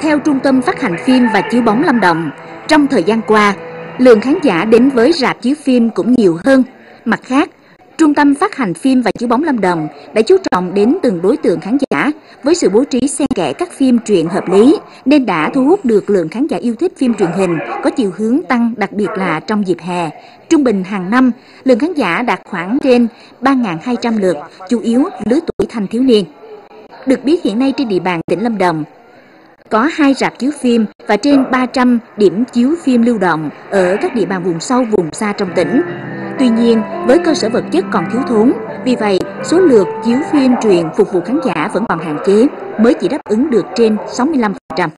Theo Trung tâm Phát hành phim và chiếu bóng Lâm Đồng, trong thời gian qua, lượng khán giả đến với rạp chiếu phim cũng nhiều hơn. Mặt khác, Trung tâm Phát hành phim và chiếu bóng Lâm Đồng đã chú trọng đến từng đối tượng khán giả với sự bố trí xen kẽ các phim truyện hợp lý nên đã thu hút được lượng khán giả yêu thích phim truyền hình có chiều hướng tăng đặc biệt là trong dịp hè. Trung bình hàng năm, lượng khán giả đạt khoảng trên 3.200 lượt, chủ yếu lứa tuổi thanh thiếu niên. Được biết hiện nay trên địa bàn tỉnh Lâm Đồng có hai rạp chiếu phim và trên 300 điểm chiếu phim lưu động ở các địa bàn vùng sâu, vùng xa trong tỉnh. Tuy nhiên, với cơ sở vật chất còn thiếu thốn, vì vậy số lượt chiếu phim truyền phục vụ khán giả vẫn còn hạn chế, mới chỉ đáp ứng được trên 65%.